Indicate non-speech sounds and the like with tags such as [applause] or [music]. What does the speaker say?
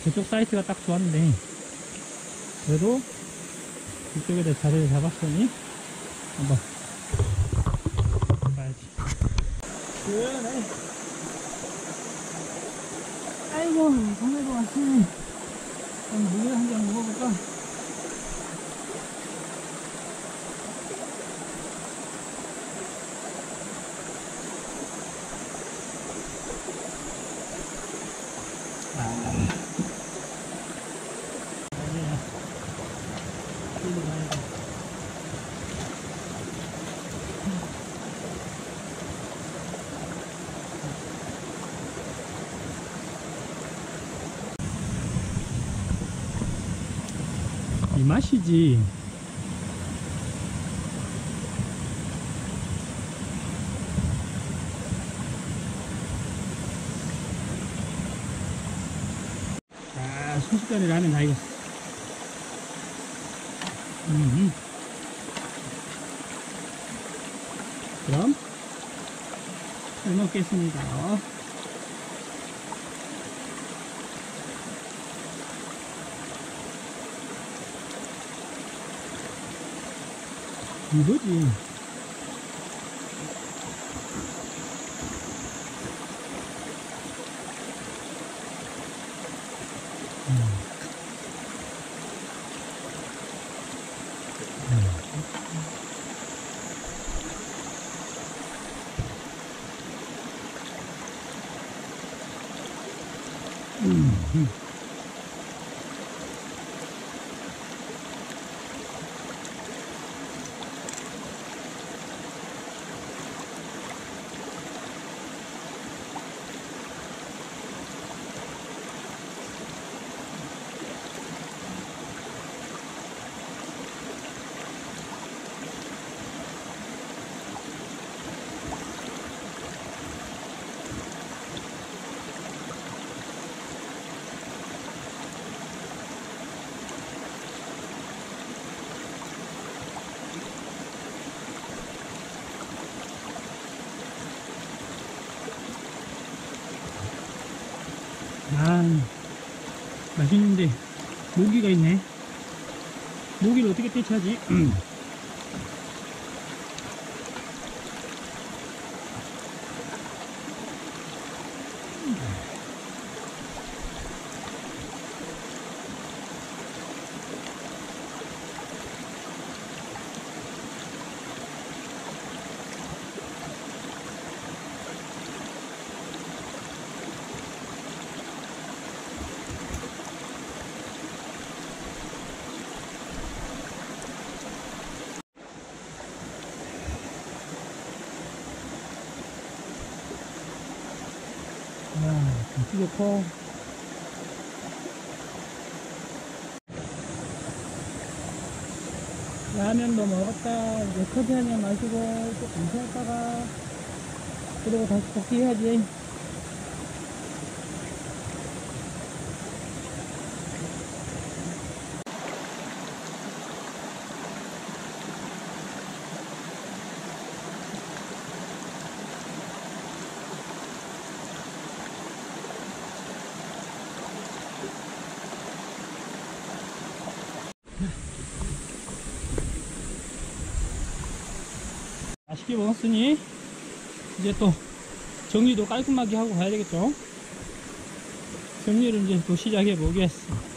아 저쪽 사이트가 딱 좋았네. 그래도 이쪽에다 자리를 잡았으니 한번 봐야지. 시원해. 아이고 밤에도 왔으니 그럼 물을 한 잔 먹어볼까 아니야 일로 가야 돼 이 맛이지. 아, 순식간에 라면 다 익었어. 음. 그럼, 잘 먹겠습니다. 이거 아, 맛있는데 모기가 있네. 모기를 어떻게 떼치하지? [clears throat] 아, 경치 좋고. 라면도 먹었다. 이제 커피 한 잔 마시고, 또 검사했다가, 그리고 다시 복귀해야지. 맛있게 먹었으니, 이제 또 정리도 깔끔하게 하고 가야 되겠죠? 정리를 이제 또 시작해 보겠어.